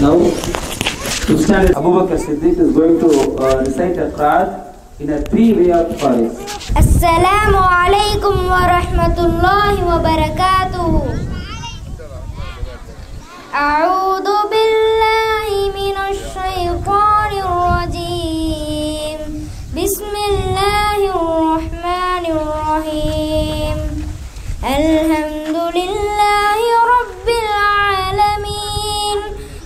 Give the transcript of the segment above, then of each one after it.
Now, to stand, Abu Bakr Siddiq is going to uh, recite a Qur'an in a three-way of chorus. السلام عليكم ورحمة الله وبركاته أعوذ بالله من الشيطان الرجيم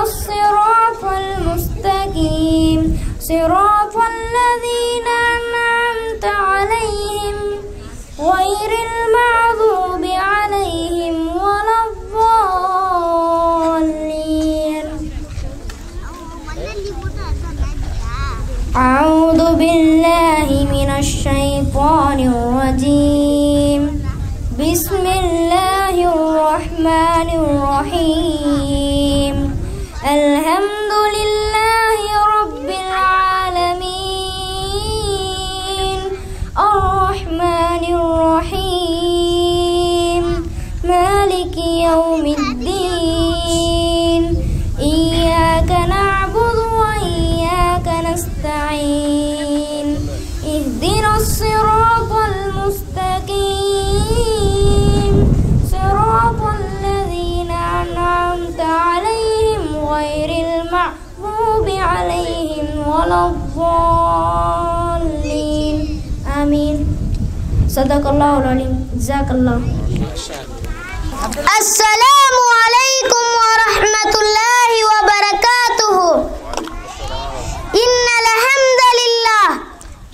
ao عليهم ولا الضالين. آمين. صدق الله العليم. جزاك الله. السلام عليكم ورحمة الله وبركاته. إن الحمد لله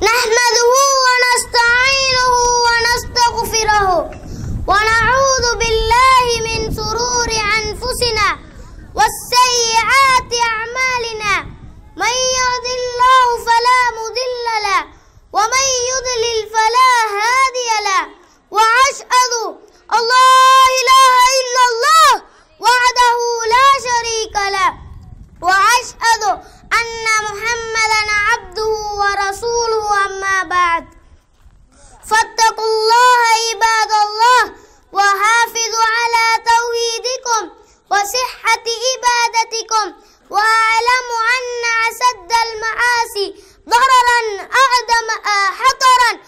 نحمده ونستعينه ونستغفره ونعوذ بالله من شرور أنفسنا والسيئات أعمالنا. من يهد الله فلا مضل له ومن يضلل فلا هادي له. وأشهد لا إله إلا الله وحده لا شريك له. وأشهد أن محمدا عبده ورسوله أما بعد. فاتقوا الله عباد الله وحافظوا على توحيدكم وصحة عبادتكم. وأعلم أن أسد المعاصي ضررا أعدم آه، خطرا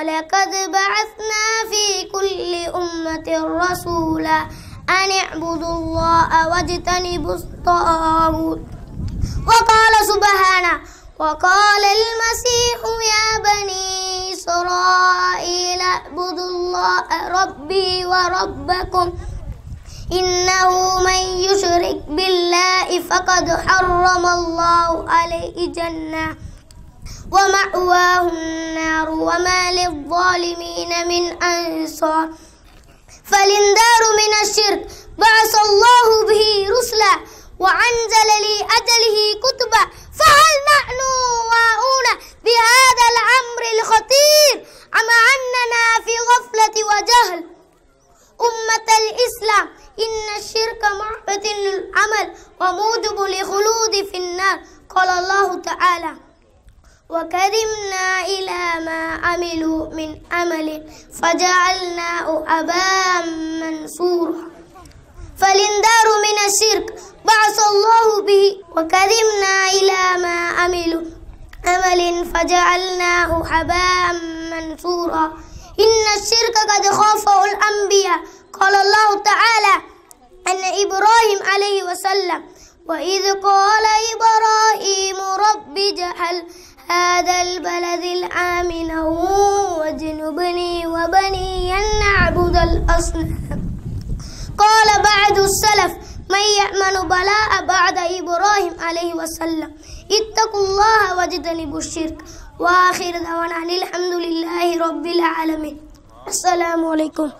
ولقد بعثنا في كل أمة رسولا أن اعبدوا الله واجتنبوا الطاغوت. وقال سبحانه وقال المسيح يا بني إسرائيل اعبدوا الله ربي وربكم إنه من يشرك بالله فقد حرم الله عليه جنة. ومأواه النار وما للظالمين من أنصار. فالإنذار من الشرك بعث الله به رسلا وأنزل لأجله كتبا فهل نحن واعون بهذا الأمر الخطير أم أننا في غفلة وجهل أمة الإسلام إن الشرك محبط العمل وموجب لخلود في النار قال الله تعالى وكرمنا إلى ما عملوا من عمل فجعلناه أباء منصورا فالإنذار من الشرك بعث الله به وكرمنا إلى ما عملوا. عمل فجعلناه حباء منصورا إن الشرك قد خافه الأنبياء. قال الله تعالى أن إبراهيم عليه وسلم وإذ قال إبراهيم رب اجعل هذا البلد الآمن واجنبني وبني أن نعبد الأصنام. قال بعد السلف من يأمن بلاء بعد إبراهيم عليه وسلم؟ اتقوا الله واجتنبوا الشرك وآخر دعوانا الحمد لله رب العالمين. السلام عليكم.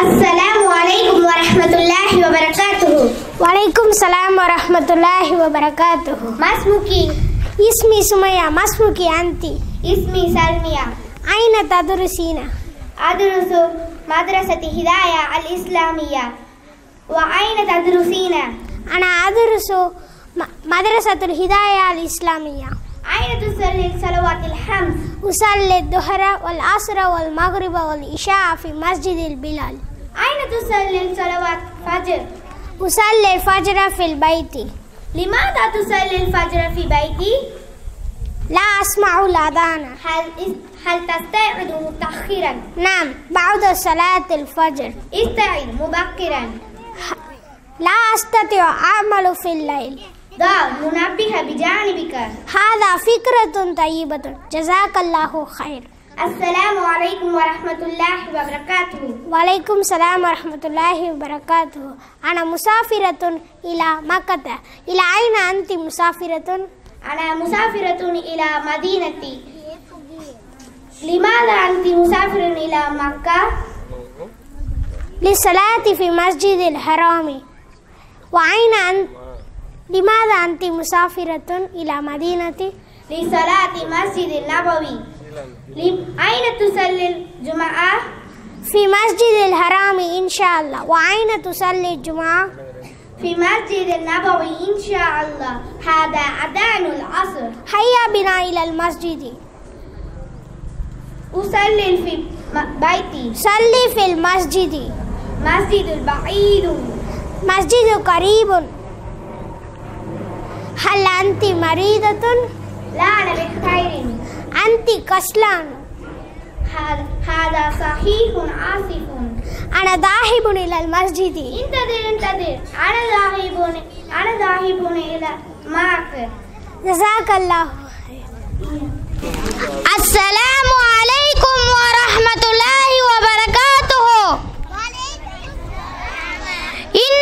السلام عليكم ورحمة الله وبركاته. وعليكم السلام ورحمة الله وبركاته. ما اسمك؟ اسمي سمية ما اسمك أنت؟ اسمي سلمية. أين تدرسين؟ أدرس مدرسة هداية الإسلامية وأين تدرسين؟ أنا أدرس مدرسة الهداية الإسلامية أين تصلي الصلوات الخمس؟ أصلي الظهر والعصر والمغرب والعشاء في مسجد البلال أين تصلي الصلوات الفجر؟ أصلي الفجر في البيت لماذا تصلي الفجر في بيتي؟ لا أسمع الأذان هل هل تستيقظ متأخرا؟ نعم بعد صلاة الفجر. استيقظ مبكرا. لا أستطيع أعمل في الليل. ضع منبه بجانبك. هذا فكرة طيبة. جزاك الله خير. السلام عليكم ورحمة الله وبركاته. وعليكم السلام ورحمة الله وبركاته. أنا مسافرة إلى مكة. إلى أين أنت مسافرة؟ أنا مسافرة إلى مدينتي. لماذا أنت مسافر إلى مكة؟ للصلاة في مسجد الحرام وأين أنت؟ لماذا أنت مسافرة إلى مدينتي؟ لصلاة مسجد النبوي أين تصلي الجمعة؟ في مسجد الحرام إن شاء الله وأين تصلي الجمعة؟ في مسجد النبوي إن شاء الله هذا أذان العصر هيا بنا إلى المسجد أصلي في م- بيتي صلي في المسجد مسجد بعيد مسجد قريب هل أنت مريضة؟ لا أنا بخير أنت كسلان هذا- هذا صحيح عاصف أنا ذاهب إلى المسجد انتظر انتظر أنا ذاهب أنا ذاهب إلى معك جزاك الله السلام عليكم ورحمة الله وبركاته. إن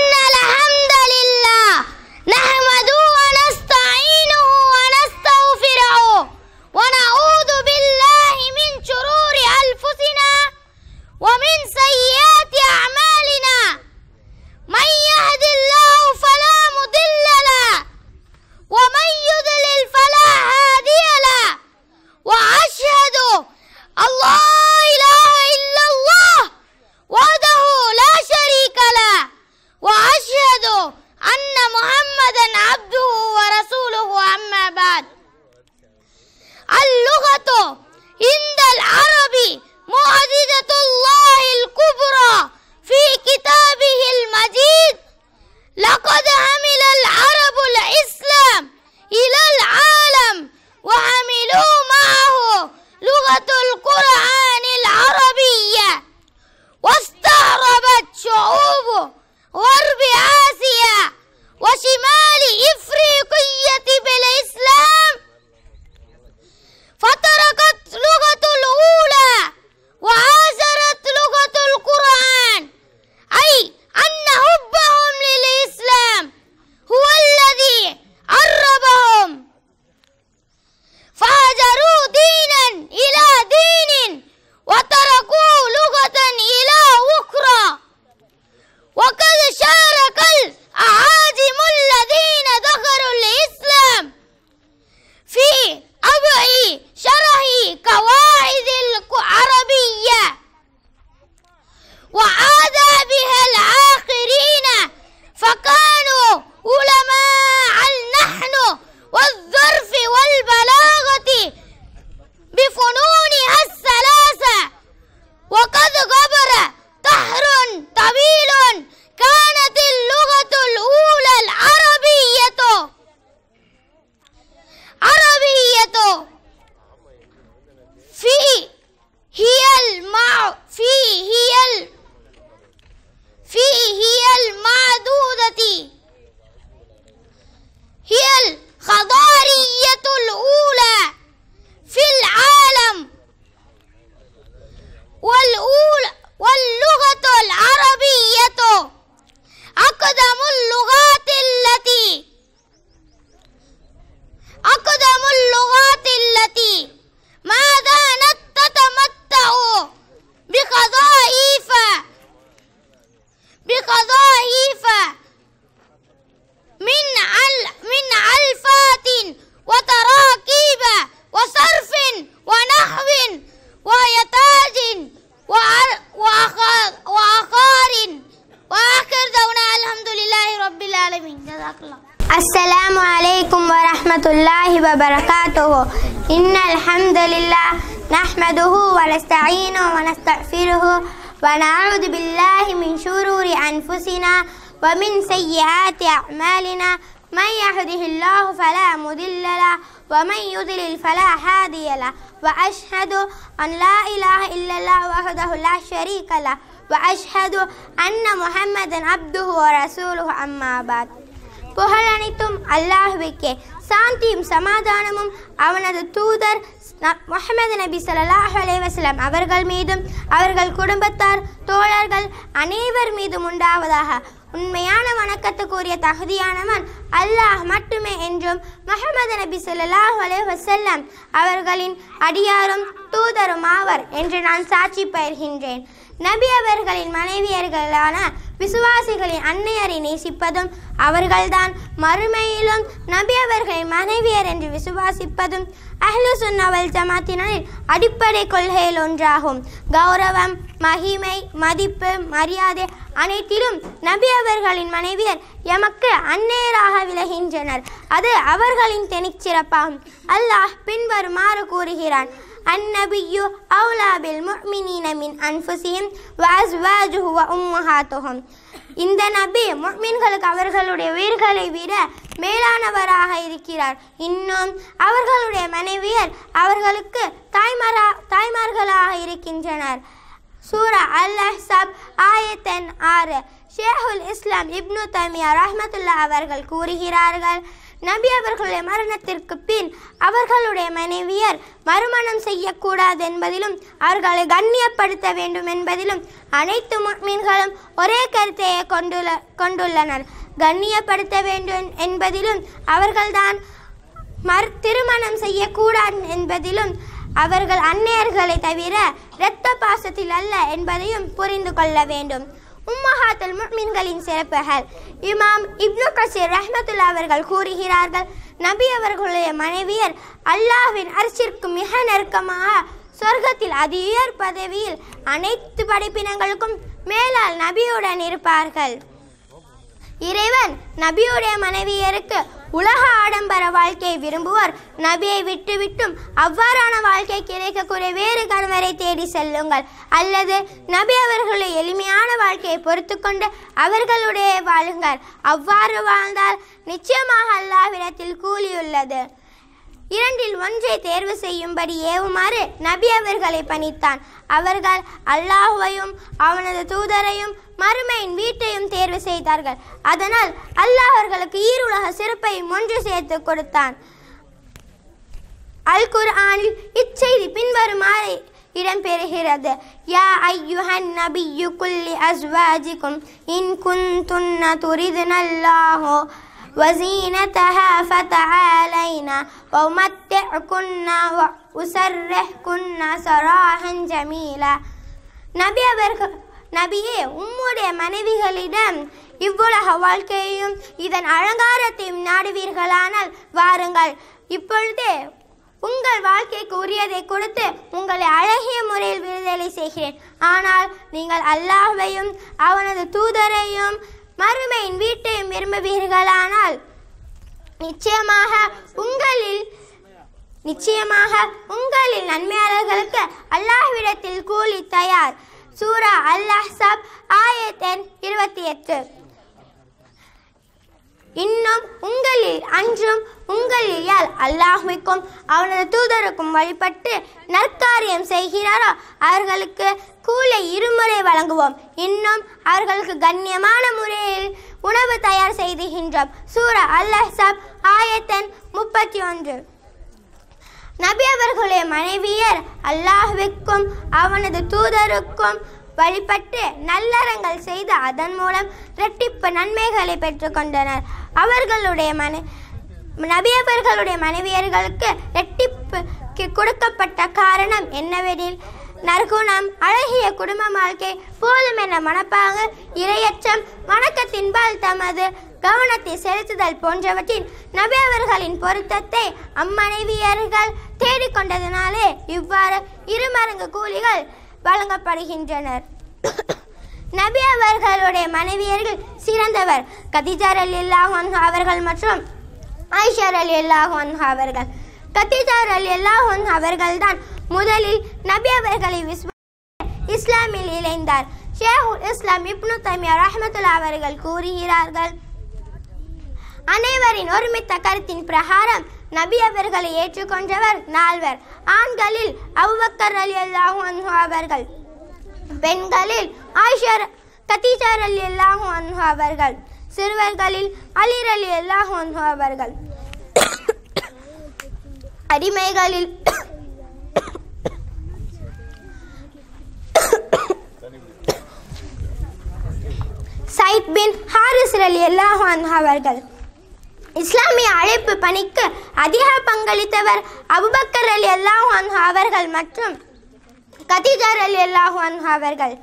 وأشهد أن لا إله إلا الله وحده لا شريك له وأشهد أن محمدا عبده ورسوله أما بعد. புகழ் அனைத்தும் அல்லாஹுவிக்கே. சாந்தியும் சமாதானமும் அவனது தூதர் முகமது நபி சல்லாஹ் அலைவாஸ்லாம் அவர்கள் மீதும் அவர்கள் குடும்பத்தார் தோழர்கள் அனைவர் மீதும் உண்டாவதாக. உண்மையான வணக்கத்துக்குரிய தகுதியானவன் அல்லாஹ் மட்டுமே என்றும் மஹமது நபி ஸல்லல்லாஹு அலைஹி அவர்களின் அடியாரும் தூதரும் ஆவர் என்று நான் சாட்சி பயிர்கின்றேன். நபி அவர்களின் மனைவியர்களான விசுவாசிகளின் அன்னையரை நேசிப்பதும் அவர்கள்தான். மறுமையிலும் நபி அவர்களை மனைவியர் என்று விசுவாசிப்பதும் அஹ்லு சுன்னவல் ஜமாத்தினரின் அடிப்படை கொள்கையில் ஒன்றாகும். கௌரவம் மகிமை மதிப்பு மரியாதை அனைத்திலும் நபி அவர்களின் மனைவியர் எமக்கு அன்னையராக விளகின்றனர் அது அவர்களின் தனிச்சிறப்பாகும். அல்லாஹ் பின்வருமாறு கூறுகிறான். النبي أولى بالمؤمنين من أنفسهم وأزواجه وأمهاتهم இந்த நபி முஃமின்களுக்கு அவர்களுடைய உயிர்களை விட மேலானவராக இருக்கிறார் இன்னும் அவர்களுடைய மனைவியர் அவர்களுக்கு தாய்மாரா தாய்மார்களாக இருக்கின்றனர் சூரா அல் அஹ்ஸாப் ஆயத்தன் ஆறு ஷேகுல் இஸ்லாம் இப்னு தமியா ரஹ்மத்துல்லா அவர்கள் கூறுகிறார்கள் நபி அவர்களுடைய மரணத்திற்கு பின் அவர்களுடைய மனைவியர் மறுமணம் செய்யக்கூடாது என்பதிலும் அவர்களை கண்ணியப்படுத்த வேண்டும் என்பதிலும் அனைத்து மீன்களும் ஒரே கருத்தையே கொண்டுள்ள கொண்டுள்ளனர். கண்ணியப்படுத்த வேண்டும் என்பதிலும் அவர்கள்தான் மறு திருமணம் செய்யக்கூடாது என்பதிலும் அவர்கள் அந்நியர்களை தவிர இரத்த பாசத்தில் அல்ல என்பதையும் புரிந்து கொள்ள வேண்டும். உம்மஹாத்துல் முஃமின்களின் சிறப்புகள். இமாம் இப்னு கசீர் ரஹ்மத்துல்லா அவர்கள் கூறுகிறார்கள் நபி அவர்களுடைய மனைவியர் அல்லாஹ்வின் அரசிற்கு மிக நெருக்கமாக சொர்க்கத்தில் அதி உயர் பதவியில் அனைத்து படைப்பினங்களுக்கும் மேலால் நபியுடன் இருப்பார்கள். இறைவன் நபியுடைய மனைவியருக்கு உலக ஆடம்பர வாழ்க்கையை விரும்புவோர் நபியை விட்டுவிட்டும் அவ்வாறான வாழ்க்கை கிடைக்கக்கூடிய வேறு கணவரை தேடி செல்லுங்கள். அல்லது நபி அவர்களுடைய எளிமையான வாழ்க்கையை பொறுத்துக்கொண்டு அவர்களுடைய வாழுங்கள். அவ்வாறு வாழ்ந்தால் நிச்சயமாக அல்லாவிடத்தில் கூலியுள்ளது இரண்டில் ஒன்றை தேர்வு செய்யும்படி ஏவுமாறு நபி அவர்களை பணித்தான். அவர்கள் அல்லாஹுவையும் அவனது தூதரையும் மறுமையின் வீட்டையும் தேர்வு செய்தார்கள். அதனால் அல்லாஹ் அவர்களுக்கு ஈருலக சிறப்பையும் ஒன்று சேர்த்து கொடுத்தான். அல் குர்ஆனில் இச்செய்தி பின்வருமாறு இடம்பெறுகிறது. யா ஐயுஹன் நபியு குல்லி அஸ்வாஜிக்கும் இன் குந்துன்ன துரிதுனல்லாஹோ وزينتها فتعالينا وأمتعكن وأسرحكن سراحا جميلا நபி அவர்கள் நபியே உம்முடைய மனைவிகளிடம் இவ்வுலக வாழ்க்கையையும் இதன் அலங்காரத்தையும் நாடுவீர்களானால் வாருங்கள் இப்பொழுதே உங்கள் வாழ்க்கைக்கு உரியதை கொடுத்து உங்களை அழகிய முறையில் விடுதலை செய்கிறேன் ஆனால் நீங்கள் அல்லாஹ்வையும் அவனது தூதரையும் மறுமையின் வீட்டையும் விரும்புவீர்களானால் நிச்சயமாக உங்களில் நிச்சயமாக உங்களில் நன்மையாளர்களுக்கு அல்லாஹ்விடத்தில் கூலி தயார். சூரா அல்லாஹ் சப் ஆயத் இருபத்தி எட்டு. இன்னும் உங்களில் அன்றும் உங்களில் யார் அவனது தூதருக்கும் வழிபட்டு நற்காரியம் செய்கிறாரோ அவர்களுக்கு கூலை இருமுறை வழங்குவோம். இன்னும் அவர்களுக்கு கண்ணியமான முறையில் உணவு தயார் செய்துகின்றோம். சூரா அல் ஆயத்தன் முப்பத்தி ஒன்று நபி அவர்களுடைய மனைவியர் அல்லாஹுவிற்கும் அவனது தூதருக்கும் வழிபட்டு நல்லறங்கள் செய்து அதன் மூலம் இரட்டிப்பு நன்மைகளை பெற்றுக்கொண்டனர் அவர்களுடைய மனை நபியவர்களுடைய மனைவியர்களுக்கு இரட்டிப்புக்கு கொடுக்கப்பட்ட காரணம் என்னவெனில் நற்குணம் அழகிய குடும்ப வாழ்க்கை போதும் என மனப்பாங்கு இரையச்சம் வணக்கத்தின்பால் தமது கவனத்தை செலுத்துதல் போன்றவற்றின் நபி அவர்களின் பொருத்தத்தை அம்மனைவியர்கள் தேடிக்கொண்டதினாலே இவ்வாறு இருமருங்கு கூலிகள் வழங்கப்படுகின்றனர். நபி அவர்களுடைய மனைவியர்கள் சிறந்தவர். கதிஜர் அலி அவர்கள் மற்றும் ஆயிஷர் அலி அவர்கள். கத்திஜார் அலி அல்லாஹன் அவர்கள்தான் முதலில் நபி அவர்களை விஸ்வ இஸ்லாமில் இணைந்தார். ஷேகுல் இஸ்லாம் இப்னு தமியா ரஹமத்துல்லா அவர்கள் கூறுகிறார்கள். அனைவரின் ஒருமித்த கருத்தின் பிரகாரம் நபி அவர்களை ஏற்றுக்கொண்டவர் நால்வர். ஆண்களில் அபுபக்கர் அலி அல்லாஹு அவர்கள். பெண்களில் ஆயிஷர் கத்தீஜர் அலி அல்லாஹு அன்ஹு அவர்கள். சிறுவர்களில் அலிர் அலி அல்லாஹு அன்ஹு அவர்கள். அடிமைகளில் சைட் பின் ஹாரிஸ் அலி அல்லாஹு அன்ஹு அவர்கள். இஸ்லாமிய அழைப்பு பணிக்கு அதிக பங்களித்தவர் அபுபக்கர் அலி அல்லாஹு அன்ஹு அவர்கள் மற்றும் கதீஜர் அலி அல்லாஹு அன்ஹு அவர்கள்.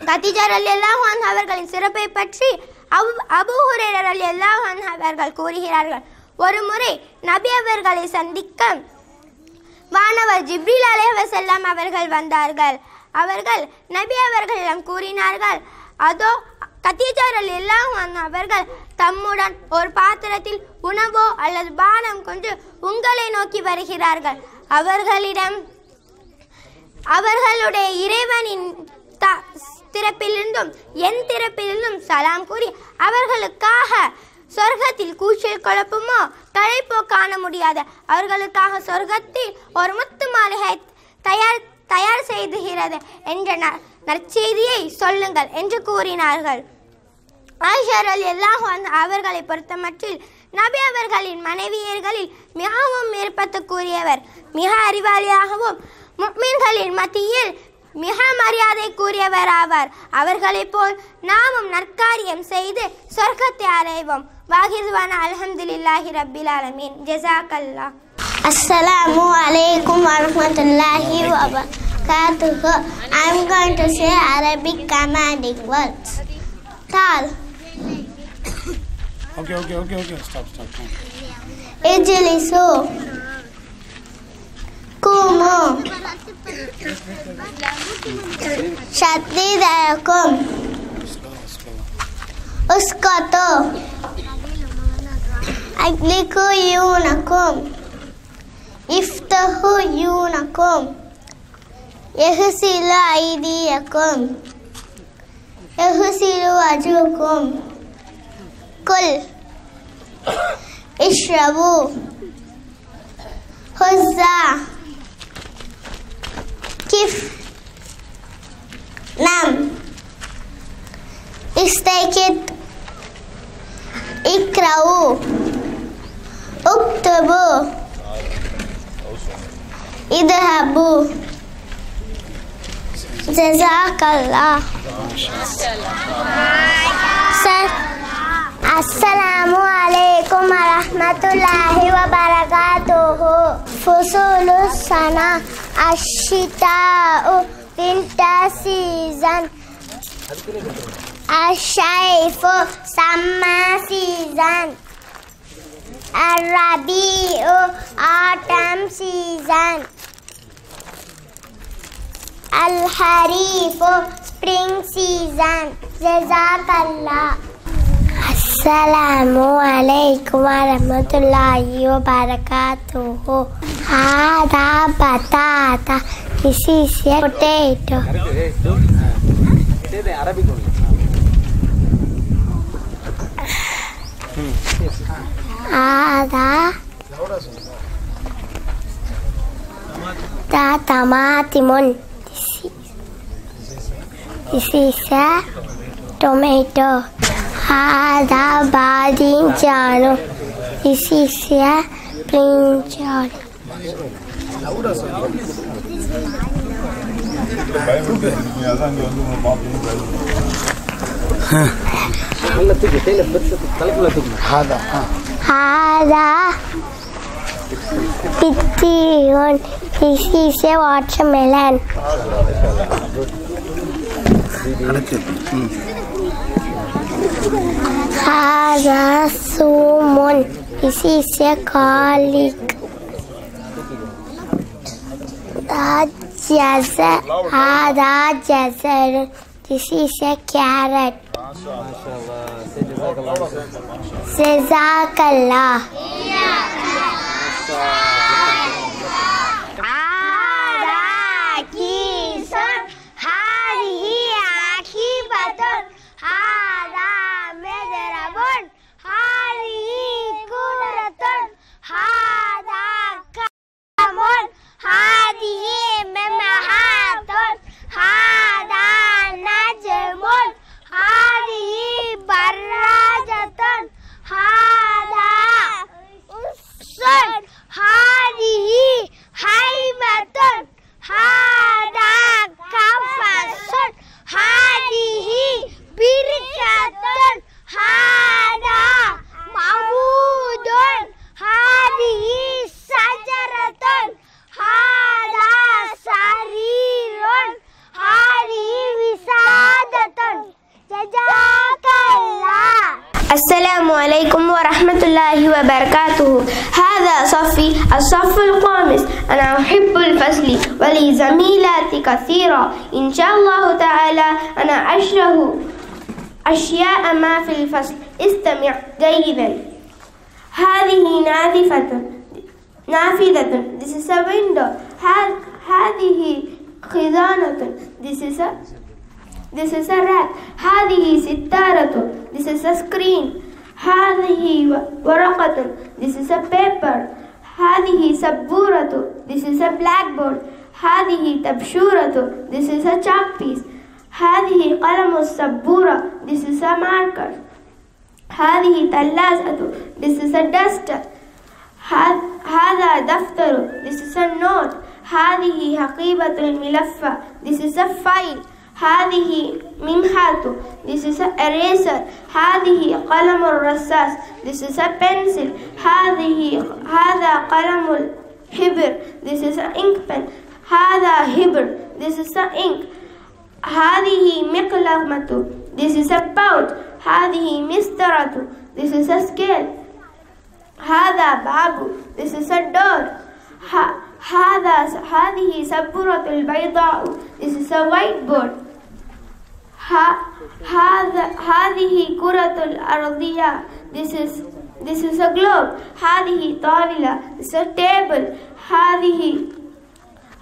கதீஜர் அலி அல்லாஹு அவர்களின் சிறப்பை பற்றி அபு அபு ஹுரைரர் அலி அல்லாஹு அன்ஹு அவர்கள் கூறுகிறார்கள். ஒரு முறை நபி அவர்களை சந்திக்க வானவர் ஜிப்ரில் அலேவசல்லாம் அவர்கள் வந்தார்கள். அவர்கள் நபி அவர்களிடம் கூறினார்கள் அதோ கத்தீஜர் அல்லாஹ் அவர்கள் தம்முடன் ஒரு பாத்திரத்தில் உணவோ அல்லது பானம் கொண்டு உங்களை நோக்கி வருகிறார்கள். அவர்களிடம் அவர்களுடைய இறைவனின் த- திறப்பிலிருந்தும் என் திறப்பிலிருந்தும் சலாம் கூறி அவர்களுக்காக சொர்க்கத்தில் கூச்சல் குழப்பமோ களைப்போ காண முடியாது. அவர்களுக்காக சொர்க்கத்தில் ஒரு முத்து மாளிகை தயார் தயார் செய்துகிறது என்ற ந- நற்செய்தியை சொல்லுங்கள் என்று கூறினார்கள். ஆயிஷர் அலி அல்லாஹ் அவர்களை பொறுத்தமற்றில் நபி அவர்களின் மனைவியர்களில் மிகவும் விருப்பத்துக்குரியவர் மிக அறிவாளியாகவும் முக்மீன்களின் மத்தியில் மிக மரியாதை கூறியவர் ஆவார். அவர்களைப் போல் நாமும் நற்காரியம் செய்து சொர்க்கத்தை அடைவோம். வாகிர்வான அலமதுல்லாஹி ரபில் ஆலமீன். ஜஸாக்கல்லா Assalamu alaikum warahmatullahi wabarakatuh. I'm going to say Arabic commanding words. Tal, Okay, okay, okay, okay. Stop, stop. Egeliso. Como. Shatnidayakum. Uskoto. Agliku yunakum. Iftahu yunakum. Yahsilu aidiyakum. Yahsilu ajukum. كل اشربوا. هزا كيف نم. استيقظ. اقرأوا. اكتبوا. اذهبوا. جزاك الله. Assalamualaikum warahmatullahi wabarakatuh. Fusul sana ashita'u filter season. Ashaifu summer season. Arabi'u autumn season. Al-Harifu spring season. Jazakallah. السلام عليكم ورحمة الله وبركاته هذا بطاطا This is a potato هذا ده طماطم This is a tomato. هذا باذنجان. This is a brinjal. هذا ها هذا بطيخ. This is a watermelon. खारसुमन इसी से खालिक जैसे आधा जैसे इसी से carat से जाकल्ला هيبة هذا كفصل هذه بركة هذا الله عليكم ورحمة الله وبركاته. هذا صفي الصف الخامس. أنا أحب الفصل ولي زميلات كثيرة. إن شاء الله تعالى أنا أشرح أشياء ما في الفصل. استمع جيدا. هذه نافذة نافذة. This is a window. هذه خزانة. This is a This is a rack. هذه ستارة. This is a screen. هذه و- ورقة. This is a paper. هذه سبورة. This is a blackboard. هذه تبشورة. This is a chalk piece. هذه قلم السبورة. This is a marker. هذه ثلاجة. This is a duster. ه- هذا دفتر. This is a note. هذه حقيبة الملفة. This is a file. هذه منحة. This is a eraser. هذه قلم الرصاص. This is a pencil. هذه هذا قلم الحبر. This is a ink pen. هذا حبر. This is a ink. هذه مقلمة. This is a pouch. هذه مسطرة. This is a scale. هذا باب This is a door هذا هذه سبورة البيضاء This is a whiteboard هذه كرة الأرضية This is This is a globe هذه طاولة This is a table هذه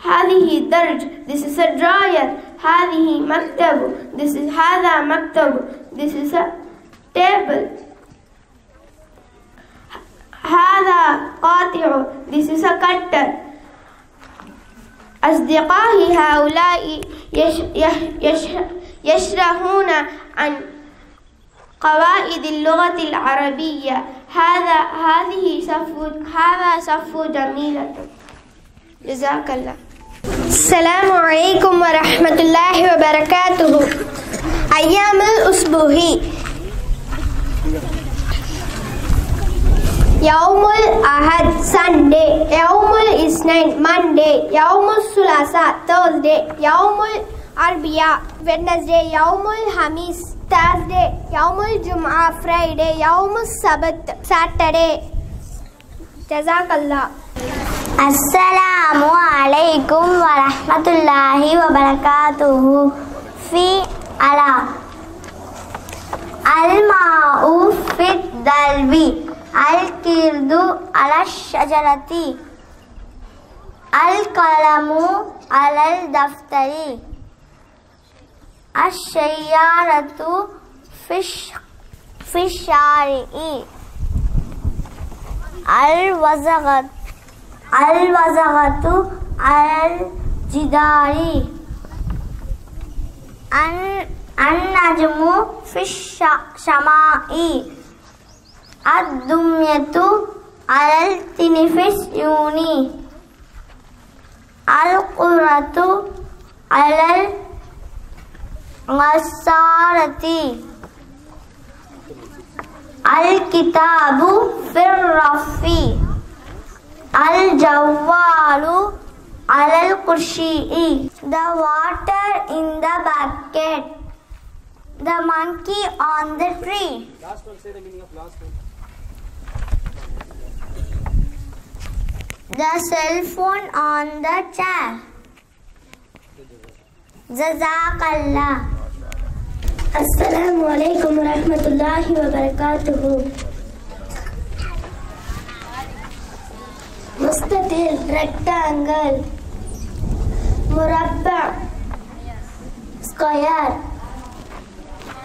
هذه درج This is a drawer هذه مكتب This is هذا مكتب This is a table هذا قاطع This is a cutter أصدقائي هؤلاء يش يش يش يشرحون عن قواعد اللغة العربية. هذا هذه صف هذا صف جميلة جزاك الله. السلام عليكم ورحمة الله وبركاته. أيام الأسبوع. يوم الأحد Sunday. يوم الاثنين Monday. يوم الثلاثاء Thursday. يوم Arbia, Wednesday, Yaumul Hamis, Thursday, Yaumul Jum'ah, Friday, Yaumul Sabat, Saturday. Jazakallah. Assalamu alaikum wa rahmatullahi wa barakatuhu. Fi ala. Al-ma'u fit dalbi. Al-kirdu ala shajarati. Al-kalamu ala al-daftari. السيارة في في الشارع الوزغة الوزغة على الجدار الن- النجم في السماء الدمية على التلفزيون القرة على الغسالة الكتاب في الرف الجوال على الكرسي The water in the bucket The monkey on the tree The cell phone on the chair Jazakallah السلام عليكم ورحمة الله وبركاته. مستطيل rectangle مربع. square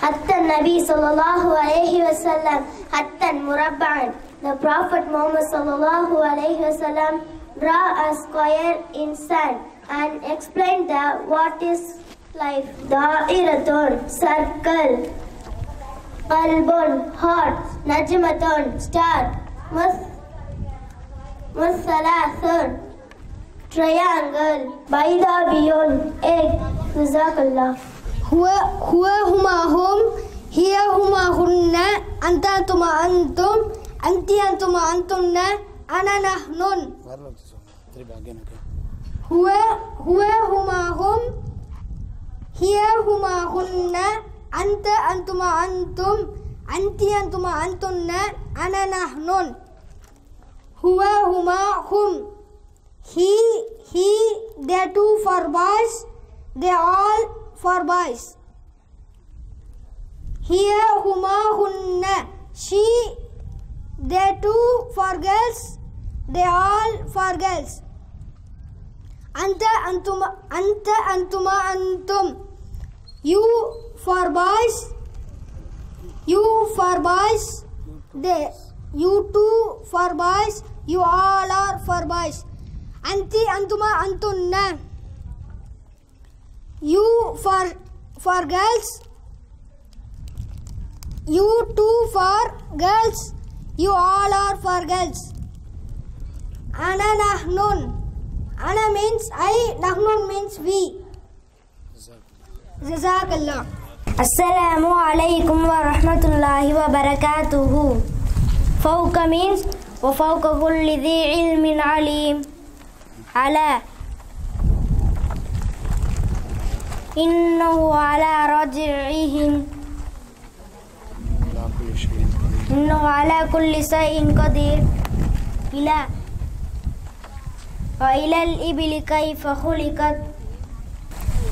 حتى النبي صلى الله عليه وسلم حتى مربعا The Prophet Muhammad صلى الله عليه وسلم draw a square in sand and explain the what is life. دائرة circle قلب heart نجمة star مث مثلاث triangle بيضاوي egg جزاك الله هو هو هما هم هي هما هن أنت أنتما أنتم أنت أنتما أنتن أنا نحن هُوَهُمَاهُمْ هِيَهُمَاهُنَّ antum, أَنْتُمَ أَنْتُمْ أَنْتِ أَنْتُمَ أَنْتُنَّ. أَنَا نَحْنُ. هُوَهُمَاهُمْ He, he, they two for boys, they all for boys. Here, huma, hunna, she, they two for girls, they all for girls anta antuma anta antuma antum. You for boys you for boys they you two for boys you all are for boys. Anti antuma antunna. You for for girls you two for girls you all are for girls. Ana nahnun ana means i nahnun means we. jazakallah السلام عليكم ورحمة الله وبركاته. فوق means وفوق كل ذي علم عليم. على. إنه على رجعه على كل شيء قدير إنه على كل شيء قدير. إلى. وإلى الإبل كيف خلقت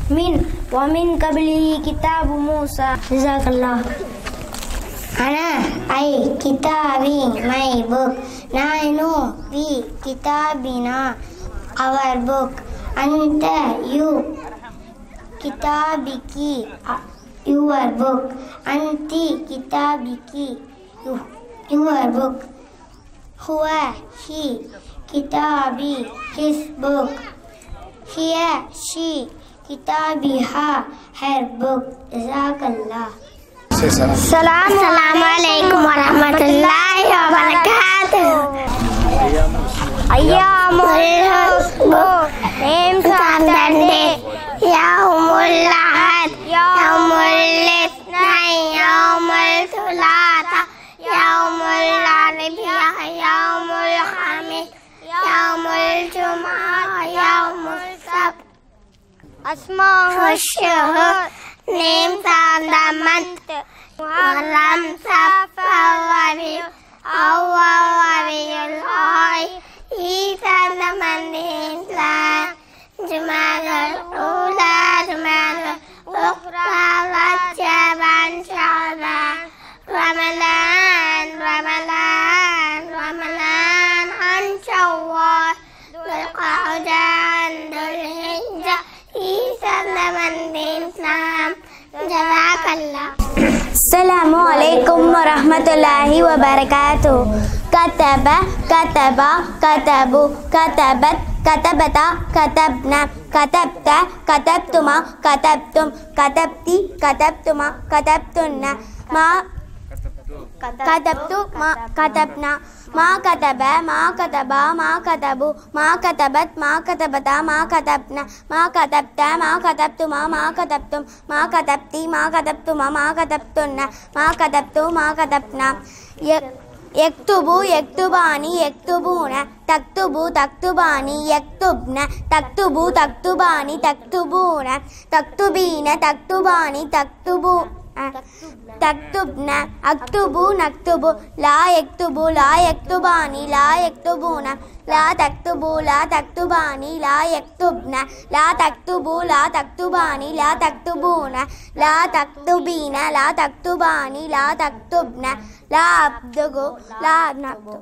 من ومن قبله كتاب موسى. جزاك الله. أنا أي كتابي my book. نحن في كتابنا our book. أنت you. كتابك your book. أنت كتابك your book. هو he. kitabi his book here she kitabiha her book jazakallah सलाम सलाम अलैकुम वरहमतुल्लाहि व बरकातहू اسمه نيم ميم تعلمت ولم تفر وبي أول الأي الغاي تعلمت الإنسان جمال الأولى جمال الأخرى رجبا شعبا رملان رملان رملان عن شوال والقعدان السلام عليكم ورحمة الله وبركاته كتب كتب كتبوا كتبت كتبت كتبنا كتبت كتبتما كتبتم كتبتي كتبتما كتبتن ما ಕತಬ್ತು ಮಾ ಕತಬ್ನ ಮಾ ಕತಬ ಮಾ ಕತಬ ಮಾ ಕತಬು ಮಾ ಕತಬತ್ ಮಾ ಕತಬತ ಮಾ ಕತಬ್ನ ಮಾ ಕತಬ್ತ ಮಾ ಕತಬ್ತು ಮಾ ಮಾ ಕತಬ್ತು ಮಾ ಕತಬ್ತಿ ಮಾ ಕತಬ್ತು ಮಾ ಮಾ ಕತಬ್ತುನ್ನ ಮಾ ಕತಬ್ತು ಮಾ ಕತಬ್ನ यक्तुबु यक्तुबानि यक्तुबून तक्तुबु तक्तुबानि यक्तुब्न तक्तुबु तक्तुबानि तक्तुबून तक्तुबीन तक्तुबानि तक्तुबू తక్తుబ్న అక్తుబు నక్తుబు లా ఎక్తుబు లా ఎక్తుబాని లా ఎక్తుబూన లా తక్తుబు లా తక్తుబాని లా ఎక్తుబ్న లా తక్తుబు లా తక్తుబాని లా తక్తుబూన లా తక్తుబీన లా తక్తుబాని లా తక్తుబ్న లా అబ్దుగు లా నక్తు.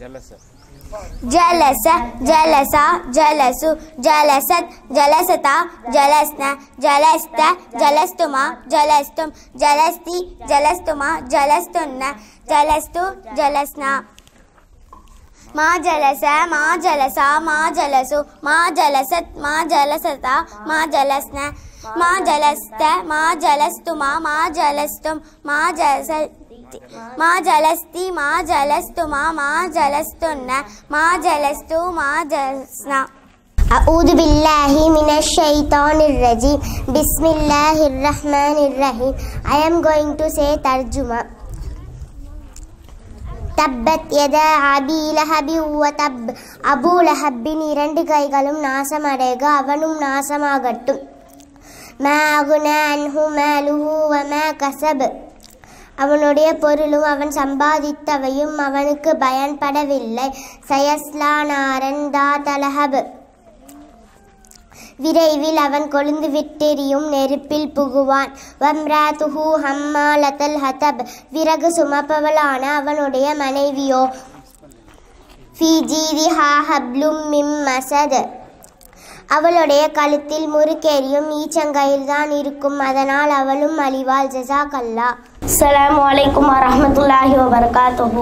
జల్లస جلس جلس جلس جلسوا جلست جلستا جلسنا جلست جلستما جلستم جلستي جلستما جلستن جلست جلسنا ما جلس ما جلسا ما جلسوا ما جلست ما جلستا ما جلسنا ما جلست ما جلستما ما جلستم ما جلست ما جلستي ما جلستما ما جلستن ما جلست ما جلسنا أعوذ بالله من الشيطان الرجيم بسم الله الرحمن الرحيم I am going to say ترجمة தப்பத் எத அபி லஹபி தப் அபூ லஹப்பின் இரண்டு கைகளும் நாசமடைக அவனும் நாசமாகட்டும் மா அகுன அன்ஹு மாலுஹு வ மா கசப் அவனுடைய பொருளும் அவன் சம்பாதித்தவையும் அவனுக்கு பயன்படவில்லை. சயஸ்லா தா தலஹப் விரைவில் அவன் கொழுந்து விட்டெறியும் நெருப்பில் புகுவான். வம்ராதுஹு ஹம்மாலத்தல் ஹதப். விறகு சுமப்பவளான அவனுடைய மனைவியோ? ஃபி ஜீதிஹா ஹப்லும் மிம் மசத். அவளுடைய கழுத்தில் முறுக்கேறியும் ஈச்சங்கையில் தான் இருக்கும். அதனால் அவளும் அழிவாள். ஜசாக்கல்லா السلام عليكم ورحمة الله وبركاته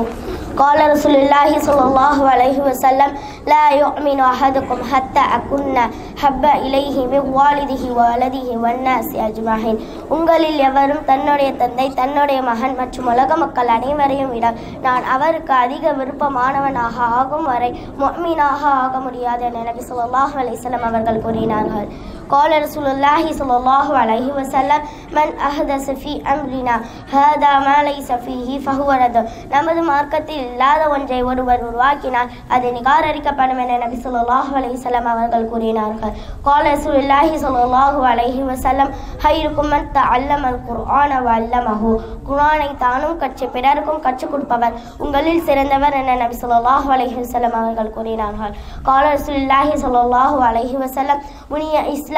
قال رسول الله صلى الله عليه وسلم لا يؤمن أحدكم حتى أكون حب إليه من والده وولده والناس أجمعين உங்களில் எவரும் தன்னுடைய தந்தை தன்னுடைய மகன் மற்றும் உலக மக்கள் அனைவரையும் விட நான் அவருக்கு அதிக விருப்பமானவனாக ஆகும் வரை முஃமினாக ஆக முடியாது என நபி ஸல்லல்லாஹு அலைஹி வஸல்லம் அவர்கள் கூறினார்கள் قال رسول الله صلى الله عليه وسلم من أحدث في أمرنا هذا ما ليس فيه فهو رد நமது மார்க்கத்தில் இல்லாத ஒன்றை ஒருவர் உருவாக்கினால் அது நிகாரரிக்கப்படும் என நபி ஸல்லல்லாஹு அலைஹி வஸல்லம் அவர்கள் கூறினார்கள் قال رسول الله صلى الله عليه وسلم خيركم من تعلم القرآن وعلمه குர்ஆனை தானும் கற்று பிறருக்கும் கற்றுக் கொடுப்பவர் உங்களில் சிறந்தவர் என நபி ஸல்லல்லாஹு அலைஹி வஸல்லம் அவர்கள் கூறினார்கள் قال رسول الله صلى الله عليه وسلم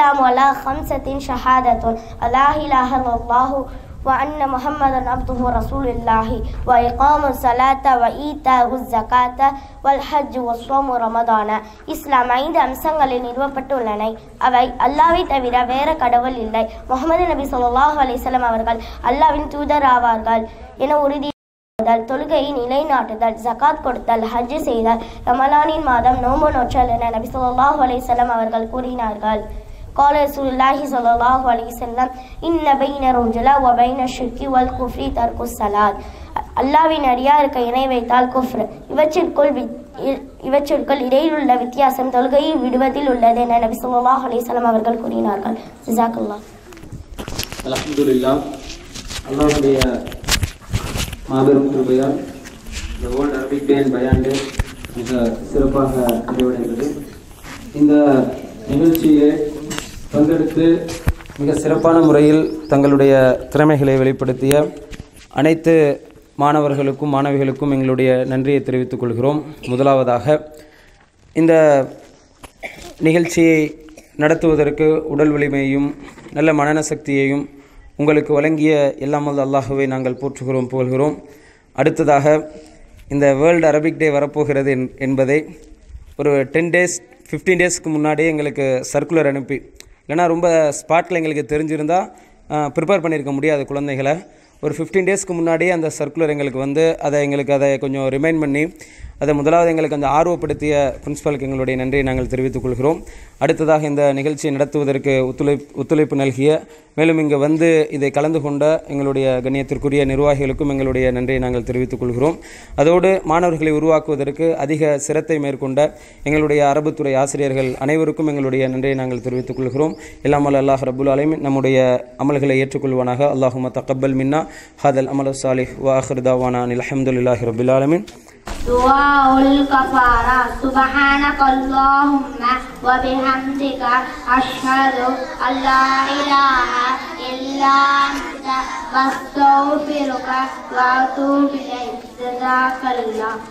بني الإسلام على خمسة شهادة لا إله إلا الله وأن محمدا عبده رسول الله وإقام الصلاة وإيتاء الزكاة والحج والصوم رمضان இஸ்லாம் ஐந்து அம்சங்களில் நிறுவப்பட்டுள்ளன அவை அல்லாவை தவிர வேற கடவுள் இல்லை முகமது நபி ஸல்லல்லாஹு அலைஹி வஸல்லம் அவர்கள் அல்லாவின் தூதர் ஆவார்கள் என உறுதி செய்தல், தொழுகையை நிலைநாட்டுதல் ஜகாத் கொடுத்தல் ஹஜ் செய்தல் ரமலானின் மாதம் நோன்பு நோற்றல் என நபி ஸல்லல்லாஹு அலைஹி வஸல்லம் அவர்கள் கூறினார்கள் قال رسول الله صلى الله عليه وسلم إن بين الرجل وبين الشرك والكفر ترك الصلاة அல்லாவின் அடியாருக்கு இணை வைத்தால் குஃப்ர் இவற்றிற்குள் வி- இ- இவற்றிற்குள் இடையிலுள்ள வித்தியாசம் தொழுகையை விடுவதில் உள்ளது என நபி ஸல்லல்லாஹு அலைஹி வஸல்லம் அவர்கள் கூறினார்கள் ஜிசாக்கல்லாஹ் அல்ஹம்துலில்லா அல்லாஹ்வுடைய மாபெரும் கிருபையால் இந்த வேர்ல்ட் அரபிக் டே அண்ட் பயான் டே மிக சிறப்பாக நிறைவடைந்தது இந்த நிகழ்ச்சியிலே பங்கெடுத்து மிக சிறப்பான முறையில் தங்களுடைய திறமைகளை வெளிப்படுத்திய அனைத்து மாணவர்களுக்கும் மாணவிகளுக்கும் எங்களுடைய நன்றியை தெரிவித்துக் கொள்கிறோம். முதலாவதாக இந்த நிகழ்ச்சியை நடத்துவதற்கு உடல் வலிமையையும் நல்ல மனன சக்தியையும் உங்களுக்கு வழங்கிய எல்லாமல் அல்லாஹுவை நாங்கள் போற்றுகிறோம் புகழ்கிறோம். அடுத்ததாக இந்த வேர்ல்டு அரபிக் டே வரப்போகிறது என்- என்பதை ஒரு டென் டேஸ் ஃபிஃப்டீன் டேஸ்க்கு முன்னாடியே எங்களுக்கு சர்க்குலர் அனுப்பி இல்லைன்னா ரொம்ப ஸ்பாட்டில் எங்களுக்கு தெரிஞ்சிருந்தால் ப்ரிப்பேர் பண்ணியிருக்க முடியாது குழந்தைகளை. ஒரு ஃபிஃப்டீன் டேஸ்க்கு முன்னாடியே அந்த சர்க்குலர் எங்களுக்கு வந்து அதை எங்களுக்கு அதை கொஞ்சம் ரிமைண்ட் பண்ணி அதை முதலாவது எங்களுக்கு அந்த ஆர்வப்படுத்திய பிரின்சிபாலுக்கு எங்களுடைய நன்றியை நாங்கள் தெரிவித்துக் கொள்கிறோம். அடுத்ததாக இந்த நிகழ்ச்சியை நடத்துவதற்கு ஒத்துழைப்பு ஒத்துழைப்பு நல்கிய மேலும் இங்கே வந்து இதை கலந்து கொண்ட எங்களுடைய கண்ணியத்திற்குரிய நிர்வாகிகளுக்கும் எங்களுடைய நன்றியை நாங்கள் தெரிவித்துக் கொள்கிறோம். அதோடு மாணவர்களை உருவாக்குவதற்கு அதிக சிரத்தை மேற்கொண்ட எங்களுடைய அரபுத்துறை ஆசிரியர்கள் அனைவருக்கும் எங்களுடைய நன்றியை நாங்கள் தெரிவித்துக் கொள்கிறோம். இல்லாமல் அல்லாஹ் ரபுல் அலைமின் நம்முடைய அமல்களை ஏற்றுக்கொள்வானாக. அல்லாஹும தக்கபல் மின்னா. ஹதல் அமல் சாலிஹ் வாஹர் தாவானா. அலமதுல்லாஹி ரபுல் ஆலமின். दुआउल कफारा, सुबहानकल्लाहुम्मा व बिहम्दिका, अशहदु अल्ला इलाहा इल्ला अंता, वस्तौफिरुका व अतूबु इलैक, जज़ाकल्लाह।